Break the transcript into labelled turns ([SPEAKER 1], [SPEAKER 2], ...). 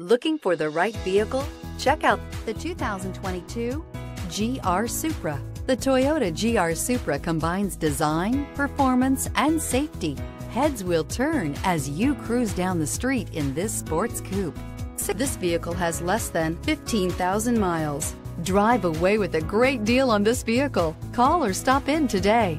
[SPEAKER 1] Looking for the right vehicle? Check out the 2022 GR Supra. The Toyota GR Supra combines design, performance, and safety. Heads will turn as you cruise down the street in this sports coupe. This vehicle has less than 15,000 miles. Drive away with a great deal on this vehicle. Call or stop in today.